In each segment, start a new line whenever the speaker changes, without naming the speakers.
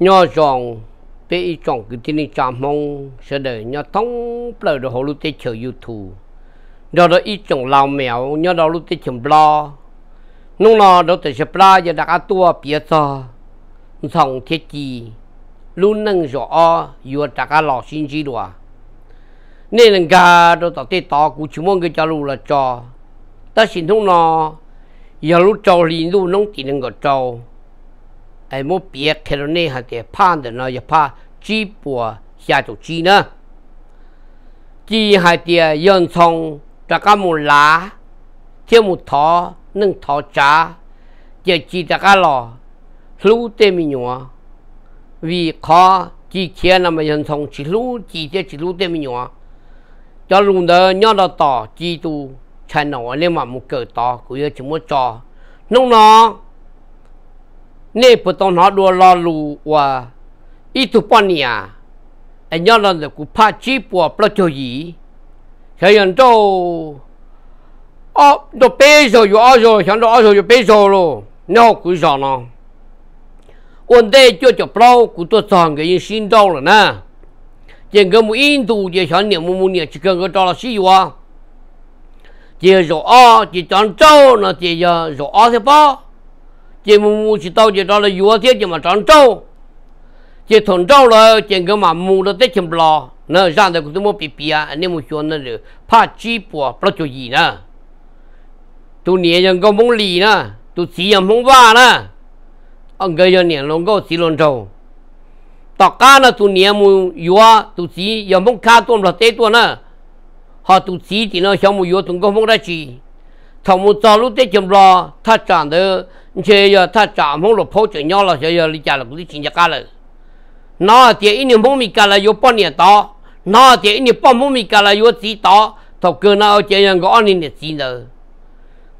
nhỏ giòn bé bị chọn cái tin chạm mong sẽ để nhỏ thông lời đồ hồ lúc tê chờ youtube đó là ít trong lao mèo nhỏ đó lúc tê chọn blo. Nung nó đó tê chấm blo giờ đặt tua bia cho thằng thiết chi luôn nâng rõ vừa đặt lò xin chi đùa. Nên là cả đó tao tê tao cũng chỉ muốn cái cho lu là cho ta xin thông nó giờ lúc trâu liền luôn nông tiền nâng cái trâu ai mua bia cái đó này hạt để pan de nó ya pa chỉ bùa xa chỗ chỉ nữa chỉ hạt để yên trong tất cả một lá theo một thọ nâng thọ trả giờ chỉ tất cả lo lú tê mi nhọ vì khó chỉ kia nằm mà yên trong chỉ lú chỉ thế chỉ lú tê mi nhọ cho luôn đó nhớ đó tỏ chỉ tu chân nó nên mà một cờ tỏ cũng như chỉ muốn cho nông nó นี่ปตองหาดัวลอลูว่าอีทุปนียไอ้ยอดนั่นกูพาจีปัวปลาจยีเฮียนโตอ๋อตัวเป้โซอยู่อ๋อโซฉัน 你不懂拿路哪路哇？一 do lalu 那个怕鸡婆不着急，想想走 anyala nde kupachi 好鬼傻呢？我再叫叫不老，古多长的人心到了呢，见个 topezo 木木年，去跟 saiyan to azo yo 要说二十八chỉ mù mù chỉ tao chỉ đó là vua thiết chỉ mà tròn trâu chỉ thằng trâu là chỉ cái mà mù đó tết chim lò nó ra được cũng mua bị bịa anh em muốn chọn nó được怕鸡婆不做gì nè tu niệm nhân công mong lì nè tu chỉ nhân mong ba nè ông cái nhân niệm long câu chỉ long trâu tất cả là tu niệm mù vua tu chỉ nhân mong cá tôm là tết tuần nè họ tu chỉ thì nó xong mù vua tu công mong ra chỉ thằng mù cho lúc tết chim lò他长得 Chế giờ ta trả mong được phô chuyện nhau là chế giờ đi trả là cũng đi chính cả rồi nó thì ít nhiều mong mi cả là vô bao nhiêu đó nó thì ít nhiều bao mong mi cả là vô gì đó thầu cơ nó chế giờ có anh niệm gì nữa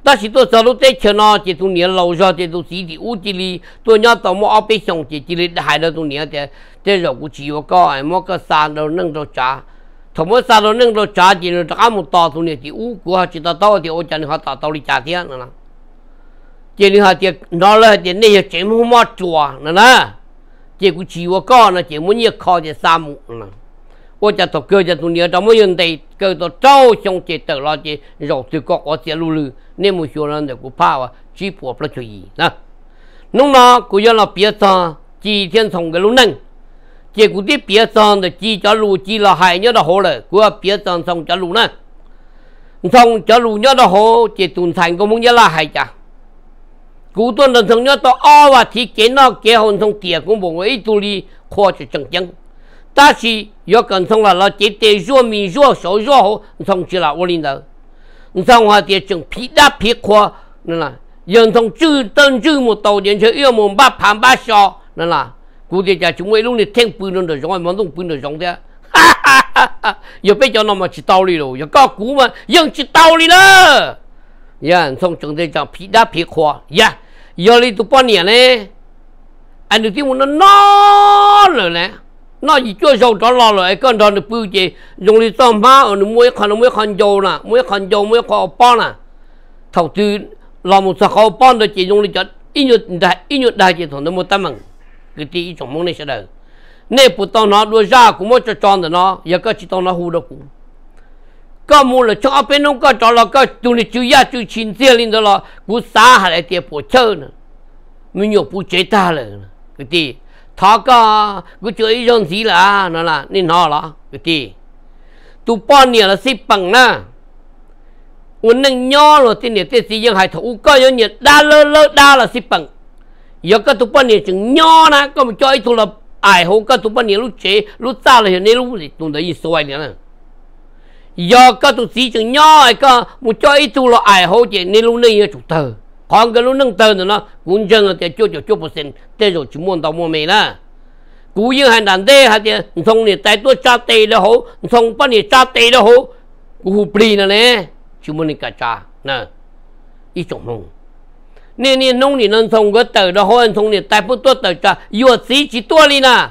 ta chỉ tôi sau lúc tết chờ nó, chỉ tôi nhớ lâu rồi, chỉ tôi chỉ thì u chỉ li tôi nhớ tao mua áo bê xong, chỉ chỉ li hai đứa tôi nhớ thế thế rồi cũng chỉ có cái mua cái sàn đâu nâng đâu trả thầu mua sàn đâu nâng đâu trả chỉ là cả một tao tôi nhớ chỉ u của họ, chỉ tao tao thì ô chân họ tao tao đi trả tiền nữa chị đi học chị nó là chị này chị muốn mua chùa nữa nè chị cũng chỉ có con là chị muốn nhiều khó chị xa mụ nè tôi จะตกเกิดจะตุนเดียวต้องไม่ยืนตีเกิดตัวเจ้าชงจิตตลอดจิตรอกตัวก็อเสียลูลือเนี่ยมุชวนนั่นเด็กกูพาว่าจีปวดประจุยนะน้องน้อกูย้อนเราเปียซาจีเทียนทงกับลูนั่งเจ้ากูที่เปียซาเด็กจีจะลูจีละหายเนี่ยละโหเลยกูว่าเปียซาทงจะลูนั่นทงจะลูเนี่ยละโหเจ้าตุนสันก็มึงเนี่ยละหายจ้ะ cú tuần lần thường nhớ to o và thì kế nó kế hồn thông tiệt cũng bộ ấy tu li khó cho chân chân ta chỉ có cần thông là là chế tê rùa mì rùa sổ rùa hồ thông chỉ là vô linh đó thông hòa tiệt chừng phí đá, phí khó nên là, dân thông chữ tân chữ một tàu điện chơi yêu một ba phàm, ba sọ nên là, cú tiệt cha chúng ấy lúc này thêm bự nó được giống mà dùng bự được giống thế giờ bây giờ nó mà chỉ tàu đi rồi, giờ có cú mà, dân chỉ tàu đi đó. Dạ, ya xong chúng tôi chẳng phí đá, phí khoa ya dạ. giờ đi tụ bao nhiêu nè anh được tiếng nó nó rồi nè nó chỉ cho dầu cho lo rồi con đó được bự gì dùng đi tôm má ở nó mua khăn nó mua khăn dầu nè mua khăn dầu mua khăn bao nè thầu tư làm một sao khăn bao đó chỉ dùng đi cho ít nhất đại ít nhất đại chỉ thằng nó mua tấm bằng cái tí trong mong này sẽ được nè bút tao nó đua ra cũng mua cho tròn được nó giờ có chỉ tao nó hù được cũng ก็มูลชอบเป็นน้องก็จอลก็ตุนิจุยาจุชินเสียลินตลอกูสาหาอะไรเตียปวดเชิญมึงอยู่ปูเจตาเลยกูตีทอก็กูเจออีจงสีละนั่นล่ะนี่นอละกูตีตุป้อนเนี่ยละสิปังนะวันนึงย่อเลยที่เนี่ยที่สียังหายถูกก็ยังเนี่ยด้าเลอะเลอะด้าละสิปังยก็ตุป้อนเนี่ยจึงย่อนะก็มันจอยทุลไอหูก็ตุป้อนเนี่ยรู้เจรู้ตาเลยเห็นนี่รู้ตุนได้ยินสวยเนี่ยนะ giờ có tụ sĩ chừng nhỏ ai có một cho ít tu lo ai hỗ trợ nên lúc này chủ tờ còn cái lúc nâng tờ nữa nó, cũng chân là cho cho cho một sen thế rồi chúng muốn tao mua mày là cú yên hành đàn đê hay thì xong này tại tôi cha tê đó hổ. Xong bắt này cha tê đó hổ. Cú hụp đi nè nè. Chúng muốn cả cha nè. Ít chồng nông nên nên nông thì nâng xong cái tờ đó hổ xong này tại bút tôi tờ cha yêu sĩ chỉ tôi đi nè.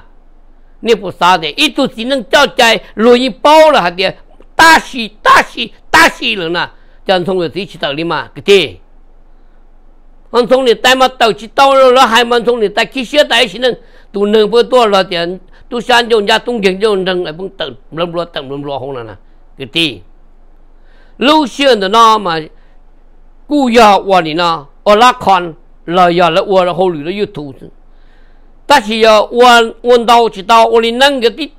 Nên bút sao thì ít tu sĩ nâng cho chạy lùi như bao là hạt địa 大喜大喜大喜人呐 ta 从我 lana, ɗan tongɗo ti chi ta lima, ƙiti ɗan tongɗo ta ma ta chi ta wala la hai man tongɗo ta ki siya ta ai si 又土子但是要弯弯道去到我里 la 对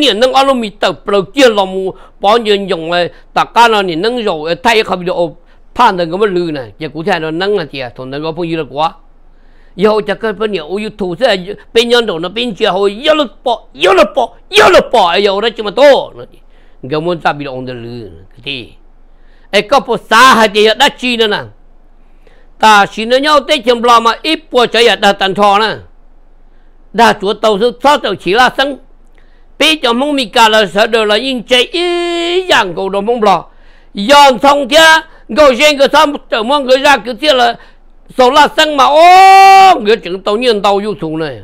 年能阿罗米特不接了么？把人用来大家呢，你能用太可不就判断个么路呢？结果才能能啊些，同那个朋友的瓜。以後就根本你我要吐出來，邊樣度呢？邊最後一路搏，一路搏，一路搏，哎呀，我這麼多，根本咋比得 on the loo，嗰啲，哎，嗰部沙係啲嘢得住呢啦，但是呢，有啲全部嘛，一波就日得等錯呢，那做到時操就起啦生。bây giờ mong mi cả là sợ được là yên chế ý dạng cổ đồ mong lò. Dọn xong thế gọi riêng cái xong trở mong người ra cứ thế là số là sang mà ô người chừng tàu nhiên tàu du thùng này.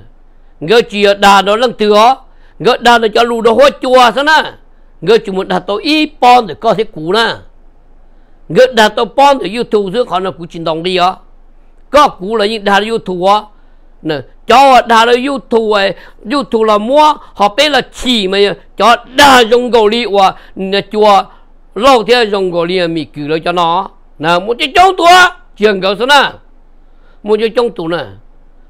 Người chỉ đà đó lăng từ đó người đà nó cho lù đó hoa chùa sao nè, người chỉ muốn đà tàu y pon để có thế cú nè, người đà tàu pon để du thùng giữa khỏi nó cú trình đồng đi đó có cú là những đà du thùng đó nè cho đã là youtube ấy youtube là mua, họ biết là chỉ mà cho đã dùng gỗ đi và chùa lâu thế dùng gỗ liền mì cứ lại cho nó. Là một cái trong tua trường cầu số nè. Một cái trong tua nè.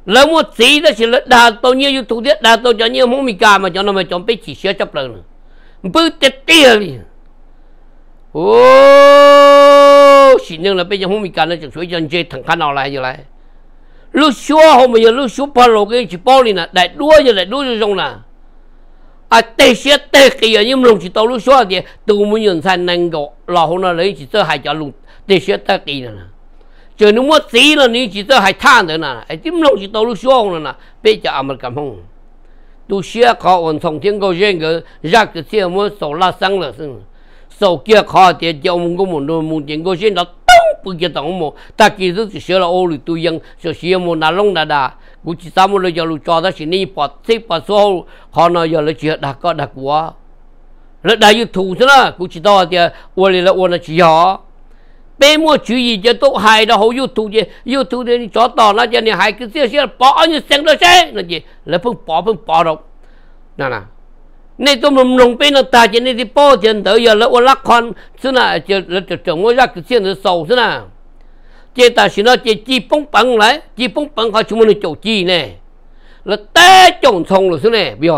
Là một tí đó chỉ là đa tao như youtube biết đa tao cho nhiều món mì cà mà cho nó mà cho bé chỉ sửa chấp lần bự tết tia đi. Ô xin nhưng là bây giờ món mì cà nó chỉ suy chân chơi thằng khăn nào lại như lại lúc xưa hôm bây giờ lúc xưa bao lâu cái chỉ bao lì nè, đại đua như đại đua như xong nè. À tê xe tê cái giờ nhưng lùng chỉ tàu lúc xưa thì từ muốn nhận sai năng gọ là hôm nay lấy chỉ cho hai chả lùng, tê xe tê cái nè chờ nó mất tí là ni chỉ cho hai than nữa nè ai tím lùng chỉ tàu lúc xưa hôm nè bây giờ âm cảm không tu xe khó hoàn thông thiên cầu duyên cái ra cái xe mới sổ la sang là xin sầu kia khó thì cho mình có một đôi muốn thiên cầu duyên đó 不给当么？他其实是学了欧里都用，就学么那弄那的，估计咱们那叫路抓的是你把这把手，好那要了学那个那个，那那有土是啦，估计到的我来了我那去呀。bé mua chú gì cho tốt hài đó hầu youtube gì youtube đi cho tỏ nó cho nên hài cứ xíu xíu bỏ như xem đó xem là gì là phương bỏ phương bỏ đâu. Nè nè นี่ตัวมันลงไปนะตาจะนี่ที่ป้อเจนเตยแล้วว่าละครซึ่งน่ะจะจะจะไม่รักเสียนเศร้าซึ่งน่ะเจตาสินะเจจีป้องปังไหลจีป้องปังเขาชุมนุมโจจีเนี่ยแล้วแต่จงชงหรือซึ่งเนี่ยเบีย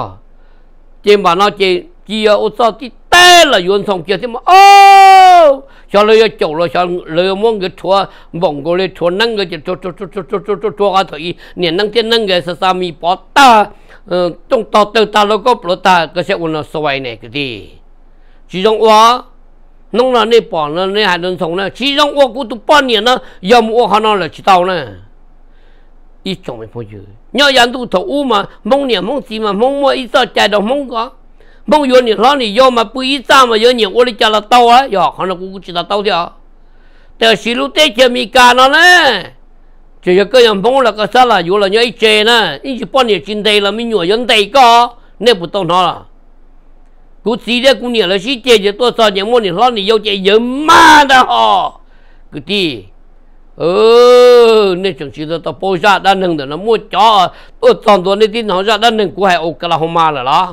เจมบานาเจจีอุตส่าห์ที่แต่ละยวนชงเจที่มาโอ้ชาเลยโจเลยชาเลยมองก็ชัวบ่งก็เลยชัวนั่งก็จะชัวชัวชัวชัวชัวชัวกันเถอะเนี่ยนั่งเจนั่งก็สามีปอตตา Ờ, trong tàu tàu ta lô có bờ ta cái xe ôn soi vậy này, cái gì? Chỉ trong quá nông là nơi bỏ nó nơi hải đơn sống này. Chỉ trong quá cũng tụ bao nhiêu nó giờ mua họ nó là chỉ tàu này. Ít trong mình phải chứ. Nhớ dân tu thổ u mà, mông niệm mông gì mà, mông mua ít sao chạy đâu mông có. Mông vô niệm lo thì do mà bùi ít sao mà do niệm ô đi chả là tàu á. Giờ họ nó cũng chỉ là tàu thôi à แต่สิรู้เตะเจมีการนั่นแหละ chỉ có cái bông là cái sao là dù là nhảy chè nè. Ít chỉ bao nhiêu trên đây là mình nhổ dân đây có. Nên bút tông nó là. Cú xí đấy, cú là xí chè chỉ sao những món này lo này yêu chè giờ mà đó họ. Cứ đi. Ừ nên chỉ là tao bôi ra đan hưng để nó mua chó. Tôi toàn tôi tin nó ra đan hưng cú hay ok là mà là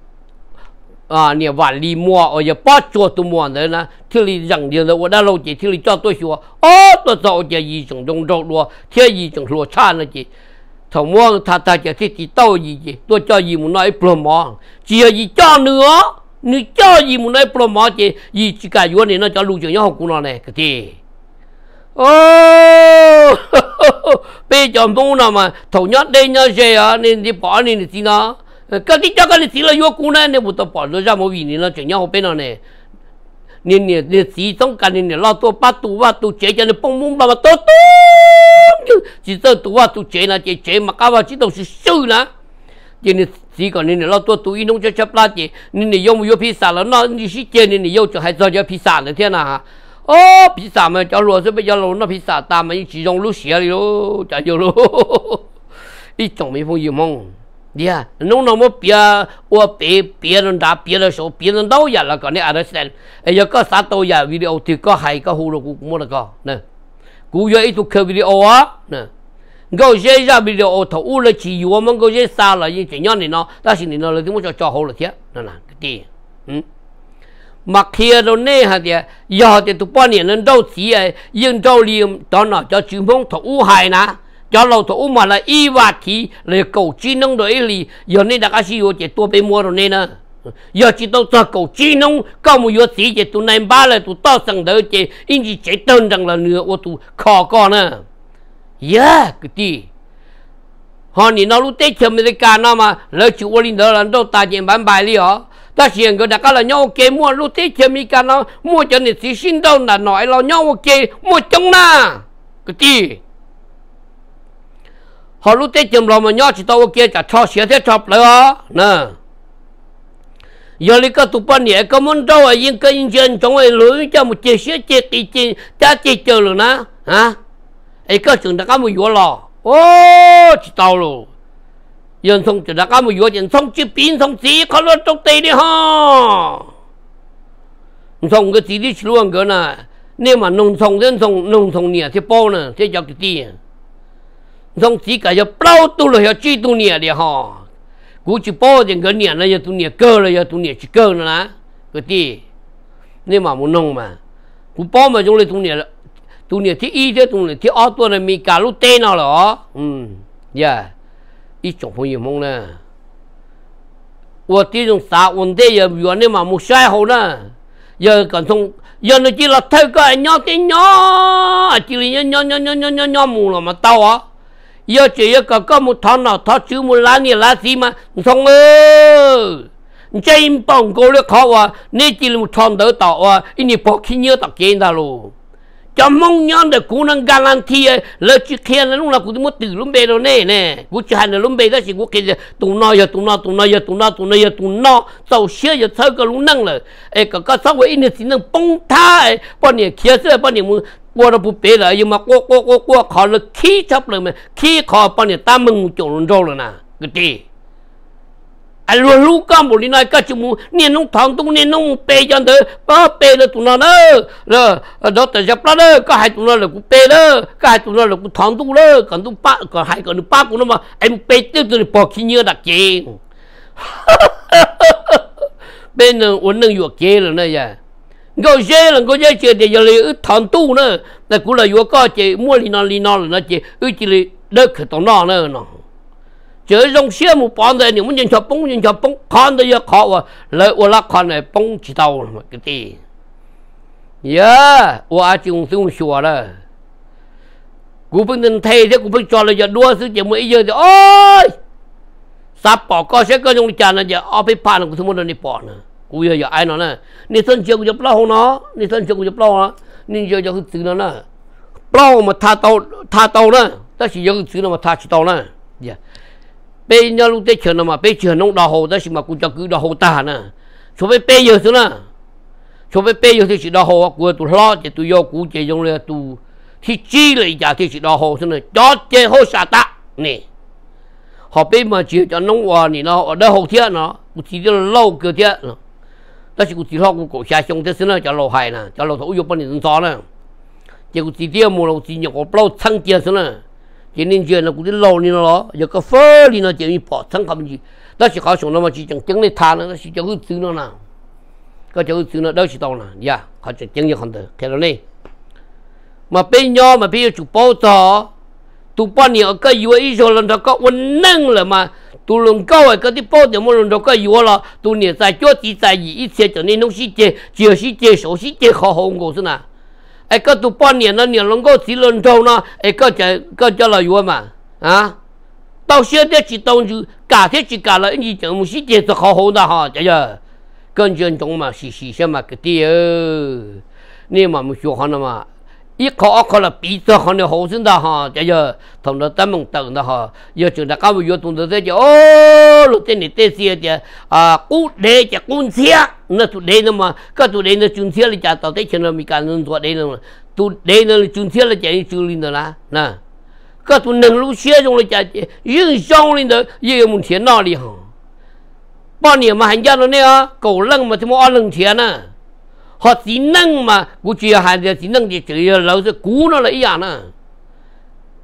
à nè và đi mua ở giờ bắt cho tôi mua đấy nè. Thì lì rằng điều đó đã lâu chị thì lì cho tôi xua ô tôi tạo cho gì chẳng trong trong luôn thế gì chẳng lúa cha nữa chị. Thằng mua thà thà chị thì chị tao gì chị. Tôi cho gì muốn nói plum mà chị gì cho nữa. Nữ cho gì muốn nói plum mà chị. Chỉ cả vua này nó cho lưu trường nhau học của này cái gì? Ô bây giờ mua nào mà thầu nhất đây nhá gì nên đi bỏ nên thì nó. 搿你家搿里走了越过呢，你不得保路，像么为人了，怎样我背了呢。你你你其中搿你你，老多把毒啊，都结结的蹦蹦吧吧，咚咚，就几只毒啊都结了，结结嘛，搞啊这都是瘦了。今你几个人你？老多都运弄就吃不拉的，你你要么要披萨了？那你是今年你要就还早叫披萨的天呐、啊！哦，披萨嘛，叫罗是不叫罗那披萨？们门集中入血里喽，讲究喽，一种蜜蜂有梦。Yeah, à, nung nung mo pia o pe pia nung da pia le so pia nung đâu ya là cái này understand. Ai giờ có sát đâu ya video thì có hay có hồ được cũng muốn được có nè. Cú giờ ít chụp video á nè. Ngô sẽ ra video thầu u là chỉ u mà ngô sẽ xa là những chuyện nhỏ này nó, ta xin nó là cái muốn cho cho hồ là thế, nè nè cái gì, ừ. Mà kia đâu nè hả thì, giờ thì tụi bọn này nó đâu chỉ, nhưng đâu liêm đó nó cho chúng phong thầu u hay nè cho lâu thọ mà là y và thì là cầu chi nông rồi ấy giờ nên đã cái gì rồi tôi bị mua rồi nên nè giờ chỉ tôi cho cầu chi nông, có một yếu chỉ chỉ tôi nên ba là tôi tao sang đỡ chỉ in chỉ chỉ đơn rằng là nữa ô tôi khó con nè yeah dạ, cái gì? Họ nhìn nó lúc tết chờ mình cả nó mà, lỡ chịu ô linh đó là đâu ta chỉ bán bài đi hả? Ta hiện cái đặc là nhau kê mua lúc tết chờ mình cả nó, mua cho nên chỉ xin đâu là nói là nhau kê mua chống na. Cái gì? Họ lúc tết chờ mà nhớ chỉ tao kia chả cho xe thế chọc lại hả nè. Giờ lấy cái tụp bạn nhẹ, có muốn đâu à yên cái yên chân trong ấy lưới cho một chiếc xe chiếc đi chiếc cha chiếc chờ rồi nè hả? Ấy cái chừng đã có một vụ lò. Ô chỉ tao luôn. Yên xong chỉ đã có một vụ dân xong chỉ pin, xong chỉ có nó trong tay đi ha xong cái chỉ đi luôn cái nè. Nếu mà nông thông dân thông nông thông nhẹ thì bao nè thì cho cái gì thông chỉ cả cho bao tu rồi cho chi tu nhẹ đi ha cú chỉ bao thì cái nhẹ nó cho tu nhẹ cơ rồi cho tu nhẹ chỉ cơ nữa nè cái gì nếu mà muốn nông mà cú bao mà chúng lấy tu nhẹ tu nè thì y thế tu nè thì ở tu nè mi cả lúc tê nào rồi ừ yeah ít chồng phong yêu mong nè 我这种啥问题也原来嘛没晒好呢，也感从原来只了头个鸟的鸟，只里鸟鸟鸟鸟鸟鸟木了嘛到啊， giờ chỉ có có một thằng nào thọ chứ một lá nghĩa lá gì mà? Xong ơ! Chơi bóng cô được khó à nên chỉ một thằng đỡ tạo à ini bỏ khi nhớ tập kiến ra luôn cho mong nhon để cú năng guarantee ờ, lỡ chỉ khen là lúc nào cú muốn từ lúc bây giờ nè nè. Cú hành là lúc bây đó chỉ cú khen tụ nó giờ tụ nó tụ nó giờ tụ nó tụ nó giờ tụ nó sau xe giờ thơ cái lúc năng là ấy cái cái xã hội in thì năng bông tha bao nhiêu kia sẽ bao nhiêu qua đó bút bể là nhưng mà qua qua qua qua khó là khí chấp rồi mà khí khó bao nhiêu ta mừng chỗ rồi nè. Cái gì? Ai luôn lu cam bồ đi nói cái chú mu niên nông thằng tung niên nông bê cho đỡ ba bê là tụi nó đó. Rồi đó tại sao đó. Cái hai tụi nó là cũng bê đó. Cái hai tụi nó là cũng thằng tung đó. Còn tung ba còn hai còn ba của nó mà. Em bê tiêu tụi bỏ khí nhớ đặc chế bên này ổn định yuộc chế rồi này ya ngồi chế là ngồi chế chế thì giờ là thằng tu nữa. Là cũng là yuộc có chế mua li nó li nó là nó chế ư chỉ là đỡ cái tụi nó nữa nó chơi rong xe một bọn đây những nhân chập bông nhân chập bông con đây khó và lợi của lắc con này bông chỉ tàu dạ, mà cái gì yeah và chúng tôi sửa đó. Cú bên nên thay thế, cú bên cho là giờ đua sự chỉ mới giờ thì, ôi! Sắp bỏ có sẽ có trong tràn là giờ ở bên pan của chúng tôi đi bỏ nữa cú giờ giờ ai nó nè? Nên thân chưa của chụp lâu nó nên thân chưa của chụp lâu nó. Nên giờ giờ từ nó nè. Lâu mà tha tàu tha tàu nè. Ta chỉ giờ từ nó mà tha chỉ tàu nè. Yeah bây giờ lúc tết chờ nó mà, bây chờ nông đào hồ đó mà cũng cho cứ đào hồ ta nè. Cho bây bây giờ xưa nè. Cho bây bây giờ thì chỉ đào hồ của tụi lo thì tụi vô cũng chỉ dùng là tụi thì chi lại giả thì chỉ đào hồ xưa nè. Cho chơi hồ xả ta, nè. Họ bây mà chỉ cho nông hòa thì nó ở đây hồ thiết nó. Cũng chỉ là lâu cơ thiết nó. Đó chỉ cũng chỉ lo cũng cổ xa xong thế xưa nè, cho lâu hài nè, cho lâu thấu yo bên này gió nè. Chỉ cũng chỉ tiêu mua lâu chỉ nhiều nhọc lâu thăng tiền xưa nè cho nên chuyện là cũng đi lâu đi nó giờ có phơi đi nó chỉ bỏ thằng không gì đó chỉ khó sống nó mà chỉ chẳng chẳng này thà nó chỉ cho cái thứ nó nào có cho cái thứ nó đâu chỉ đâu nè ya họ chỉ chẳng như không được thế này mà bên nhau mà bây giờ chụp bao giờ tụ bao nhiêu cái yếu ý rồi lần đó có vấn năng là mà tụ lần cao ấy cái đi bao giờ mà lần đó có yếu là tụ nhiều tại chỗ chỉ tại gì ít xe cho nên nó chỉ chế chỉ chỉ chế số chỉ chế khó hồng của thế nào 哎，个都半年了，你能够提人头呢？哎，个叫个叫老岳嘛，啊，到现在激当就干些去干了，你怎么是点子好好的哈？这呀跟人中嘛，是事什嘛个的哦？你妈妈学好了嘛？一考考了比这行的后生的哈，这就同到咱们等的哈，要就那干部要懂得这就哦，路这里这些的啊，古来的公车，那都来的嘛，个都来的公车里家到底前头没干人做来的嘛，都来的公车里家就领的啦，那个都能路写中了家的，影响领的也有问题哪里哈？半年嘛，人家都那个狗冷嘛，怎么二冷钱呢 ？họ chỉ năng mà cú chia hai giờ chỉ năng thì chỉ lâu sẽ cú nó là ý à nè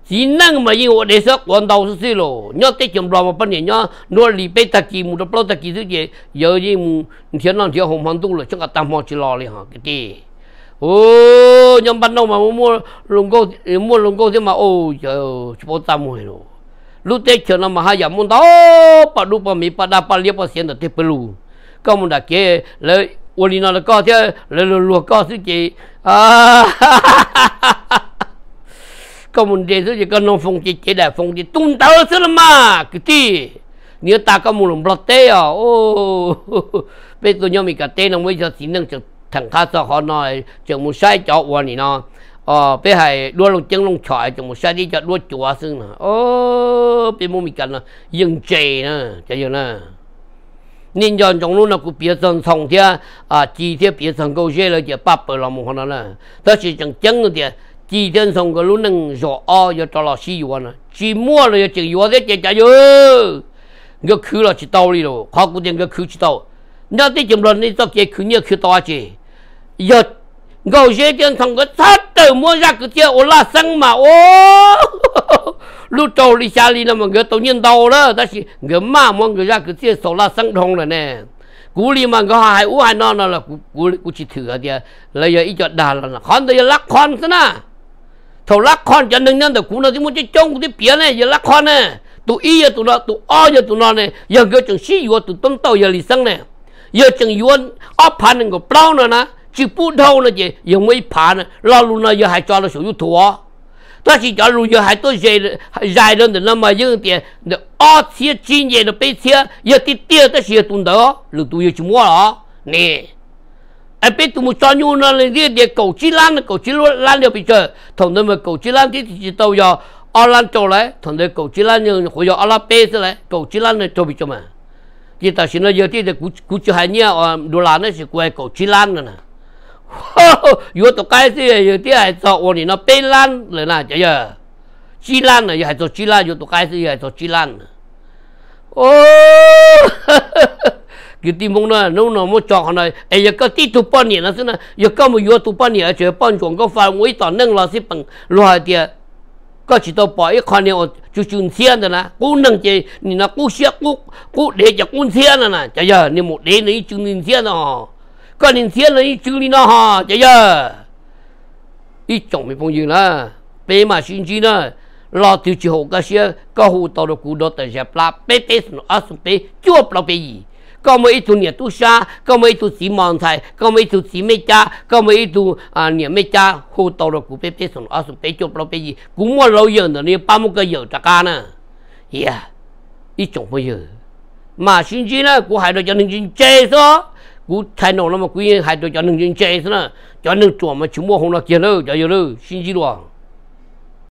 chỉ năng mà yêu để sợ quan đầu sự lo nhớ tới chấm lo mà bên này nhớ nó lì bê ta kỳ một đôi ta kỳ thứ gì giờ gì mu thiên năng thiên hồng hoàng tu rồi chắc là tam hoa chỉ lo liền hả cái gì ô nhóm ban đầu mà mua lồng câu mua lồng câu thế mà ô trời chỉ bao tam hoa rồi lúc tết chờ nó mà hai giờ muốn đó bắt đu bắt mi bắt đa bắt liếc bắt xiên là tết belu có muốn đặt cái lấy 我里那的高铁来来落高司机啊，个问题是一个农风机接来风机东到是了嘛？个地，你要打个木龙不得啊哦，被ตัวนี้มีกระเตนไม่จะสิ่งนึงจะทางข้าสหน่อยจะมุใช้จอวันนี่เนาะอ๋อไปให้ล้วนลงจังลงฉายจะมุใช้ที่จะล้วนจัวซึ่งนะโอ้เป็นมุมีกันนะยังเจนะจะอย่าง นั้น nên cho trong lúc nào cũng biết rằng thông thế à chỉ thế biết rằng câu chuyện là chỉ bắt bờ làm một con là đó chỉ chẳng chẳng được thì chỉ thế xong cái lúc nâng rõ o cho cho là xí yuan à chỉ mua là chỉ yuan đấy chỉ trả yo cái khứ là chỉ tao đi rồi khó cũng tiền cái khứ chỉ tao nhớ tới chừng rồi nên tao cái khứ nhiều khứ tao chỉ giờ câu chuyện tiền thằng cái thắt từ mua ra cái tiền ô la sang mà, ô. Lúc trâu đi xa đi là mà người tổ nhân đầu đó. Ta chỉ, người mà muốn người ra cái chia số la sang thông rồi nè. Cú li mà người hai u hai non là cú cú cú chỉ thử cái đây là giờ ít cho đà là con đây lắc con thế na thầu lắc con cho nên nhân được cú nó thì muốn chơi trông cái biển này, giờ lắc con nè. Tụ y giờ tụ nó tụ o giờ tụ nó nè. Giờ cái chừng xí vô tụ tôm tàu giờ lì sang nè. Giờ chừng yuan ấp phản cái bao nữa nè chỉ bu thâu là gì? Dùng mấy phá nữa lo luôn là giờ hai cho là sử dụng thua ta chỉ cho luôn giờ hai tôi dạy dài lên để năm mà những tiền. Để ở chia chín giờ để bây chia giờ thì tiêu ta sẽ tồn đó. Lúc tôi chỉ mua đó. Nè. Ai biết tụi cho nhu nó lên kia để cầu chi lan là cầu chi lan được bây giờ thằng đó mà cầu chi lan thì chỉ tàu giờ ở lan chỗ này thằng đó cầu chi lan nhưng hồi giờ ở lan bê thế này cầu chi lan này cho bây giờ mà. Chỉ ta xin nó giờ thì cũng cũng chưa hay nhá đô la nó sẽ quay cầu chi lan nữa nè. 有都该是有啲系做我哋那贝兰嚟啦，这样鸡烂啊，又系做鸡烂，有都该是又系做鸡烂啊。哦，佢啲梦呢，侬侬冇做呢，哎呀个地图半年了是呢，又咁冇有读半年，而且半广告发我一到弄了是本落啲。ก็จิตตัวปล่อยคนเนี่ยจุจุนเทียนนะกูนั่งเจนี่นะกูเสียกูกูเดี๋ยวจะกูเทียนนะจะเยอะนี่หมดเดี๋ย ก็นินเสียเลยจือลีน่าฮะเจ้าอีจงไม่พงยืนละเป้มาชินจีน่ะรอที่จีหกก็เชื่อก็หูตอรกูดอแต่จะปลาเป๊ะเป๊ะสนุกอสุเป๊ะจ้วปลาเป๊ะก็ไม่ถูเนี่ยตุชาก็ไม่ถูสีมอนไทยก็ไม่ถูสีเมจ้าก็ไม่ถูอ่าเนี่ยเมจ้าหูตอรกูเป๊ะเป๊ะสนุกอสุเป๊ะจ้วปลาเป๊ะกูมัวเราเยอะเนี่ยป้ามุกก็เยอะจากการน่ะเฮียอีจงไม่เยอะมาชินจีน่ะกูหายเราจะหนึ่งจีเจ้ซะ 古菜农了嘛，贵还害到叫南京街意思呢，叫南做嘛，就莫红了椒了，叫有了，新几罗。